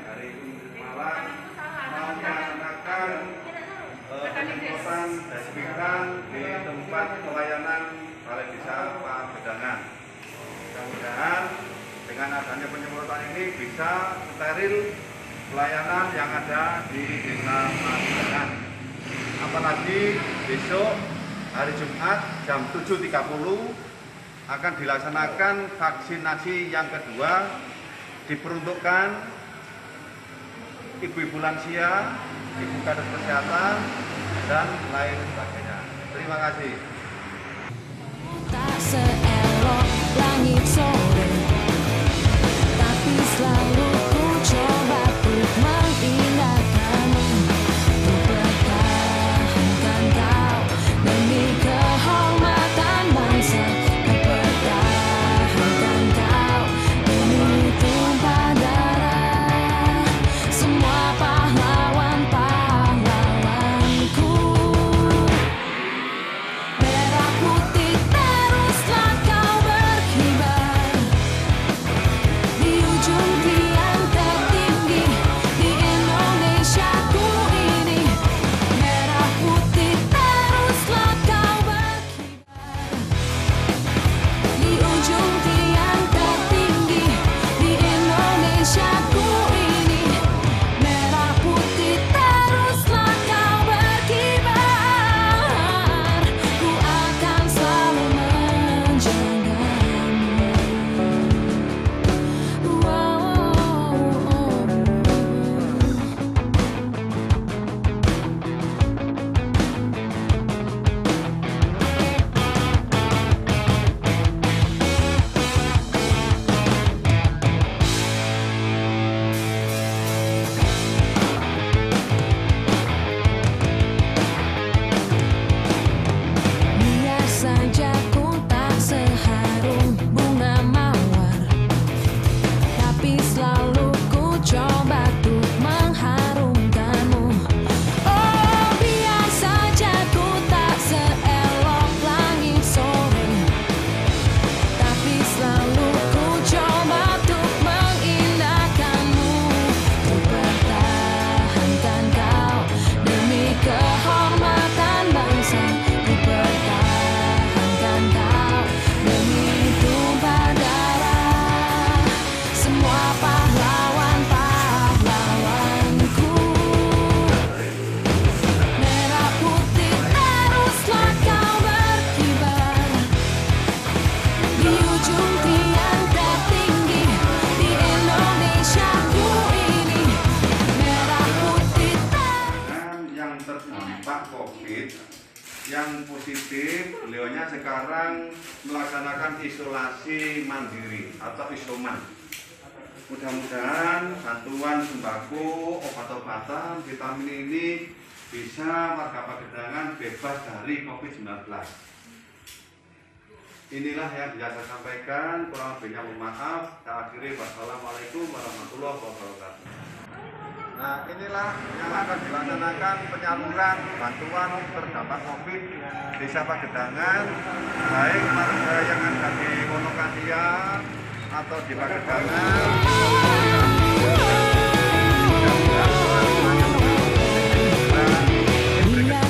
dari Universitas Malang mau melaksanakan eh, penyemprotan desinfektan di tempat pelayanan Balai Desa Pagedangan. Mudah-mudahan dengan adanya penyemprotan ini bisa steril pelayanan yang ada di Desa Pagedangan. Apalagi besok hari Jumat jam 7.30 akan dilaksanakan vaksinasi yang kedua diperuntukkan ibu-ibu lansia, ibu kader kesehatan, dan lain sebagainya. Terima kasih. Tak seelok langit yang positif, beliaunya sekarang melaksanakan isolasi mandiri atau isoman. Mudah-mudahan bantuan sembako, obat-obatan, vitamin ini bisa warga Pagedangan bebas dari COVID-19. Inilah yang bisa saya sampaikan, kurang lebihnya mohon maaf. Saya akhiri, wassalamualaikum warahmatullahi wabarakatuh. Nah, inilah yang akan dilaksanakan penyaluran bantuan terdampak COVID di sapa gedangan baik warga yang ada di Wonokasia atau di Pagedangan. Diberikan